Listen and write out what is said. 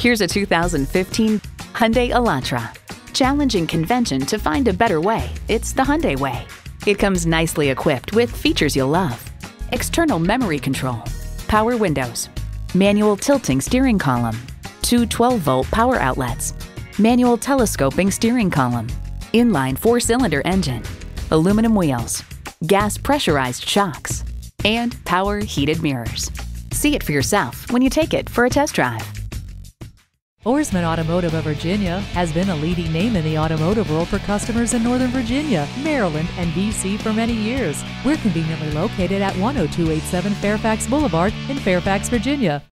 Here's a 2015 Hyundai Elantra. Challenging convention to find a better way. It's the Hyundai way. It comes nicely equipped with features you'll love. External memory control, power windows, manual tilting steering column, two 12-volt power outlets, manual telescoping steering column, inline four-cylinder engine, aluminum wheels, gas pressurized shocks, and power heated mirrors. See it for yourself when you take it for a test drive. Ourisman Automotive of Virginia has been a leading name in the automotive world for customers in Northern Virginia, Maryland, and DC for many years. We're conveniently located at 10287 Fairfax Boulevard in Fairfax, Virginia.